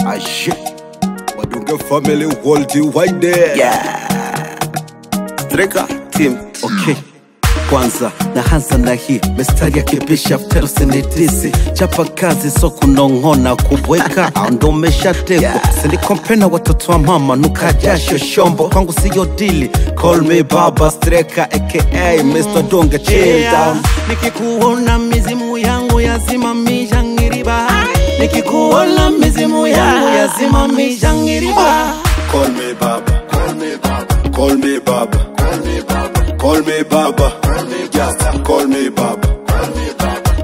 Shit. Wadunge family worldwide. Yeah. Streka team. Okay. Kwanza na naanza na hii mistari ya kibisha fterosenetisi chapa kazi so kunong'ona kubweka ando ndo umeshatekwa yeah. sindikompena watoto wa mama nuka jasho shombo kwangu siyo dili call me baba streka aka Mr. Donge chill down nikikuona mizimu yangu yasimamisha nikikuona mizimu yangu yasimamisha ngiriba Call me Baba. Call me Baba. Call me Baba. Call me Baba. Call me Baba. Just call me Baba.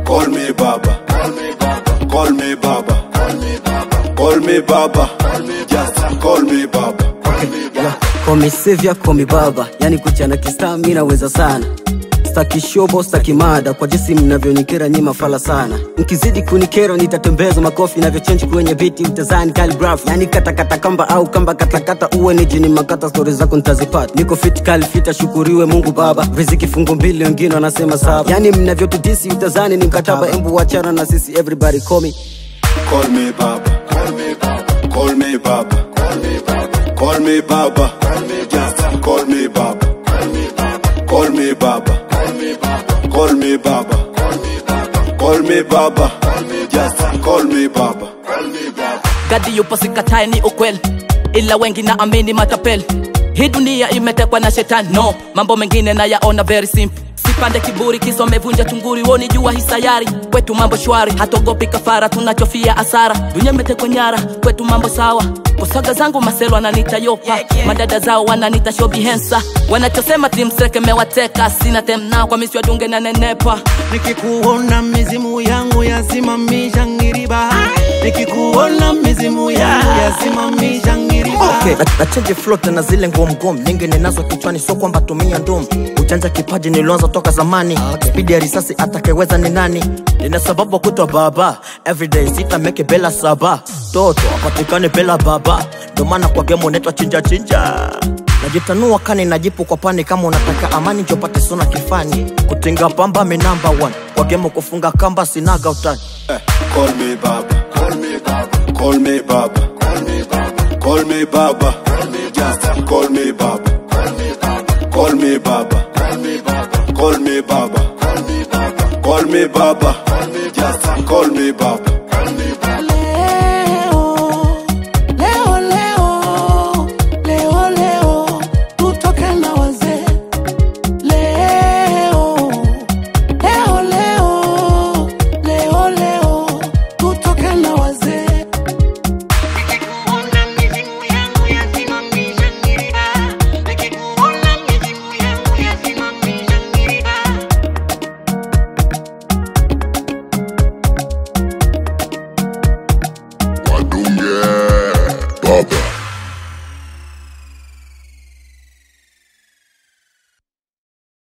Call me Baba. Call me Baba. Call me Baba. Call me Baba. Call me Baba. Just call me Baba. call me Komi call me baba, yani kuchana kistamina weza naweza sana staki shobo staki mada kwa jinsi mnavyonikera nyima fala sana mkizidi kunikera nitatembeza makofi inavyochenji kwenye biti utazani caligraph yani katakata kamba au kamba katakata uwe ni jini makata stori zako ntazipata niko fit kalifita, shukuriwe mungu baba riziki fungu mbili wengine wanasema saba yani mnavyotudisi utazani ni mkataba embu wachana na sisi everybody call me Call me Baba. Call me Baba. Call me Baba. Call me Baba. Call me Baba. Call me Baba. Call me Baba. Call me Baba. Call me Baba. Just call me Baba. gadi yupo sikatae ni ukweli ila wengi na amini matapeli hii dunia imetekwa na shetani no mambo mengine nayaona very simple sipande kiburi kisomevunja chunguri tunguri woni jua hisayari kwetu mambo shwari hatogopi kafara tunachofia asara dunia imetekwa nyara kwetu mambo sawa. Kusaga zangu maselo ananita yopa madada zao wananita shobihensa wanachosema timseke mewateka sina tem nao kwa misi wadunge na nenepa. Nikikuona mizimu yangu yasimamisha ngiriba. Nikikuona mizimu yangu yazimamisha ngiriba. Okay. na, na change flow tena zile ngomgom nyingi ninazo kichwani sio kwamba tumia ndom. ujanja kipaji nilianza toka zamani okay. spidi ya risasi atakeweza ni nani nina sababu kutwa baba everyday sita meke bela saba toto apatikane bela baba ndo maana kwa gemu unaitwa chinja chinja najitanua kani najipu kwa pani kama unataka amani njopate suna kifani kutinga pamba mi number one kwa gemu kufunga kamba sinaga utani Eh, Call me Baba. Call me Baba. Call me Baba. Call me Baba. Call me Baba. Call me Baba. Call me Baba. Call me Baba. Call me Baba. Call me Baba. Call me Baba. Call me Baba.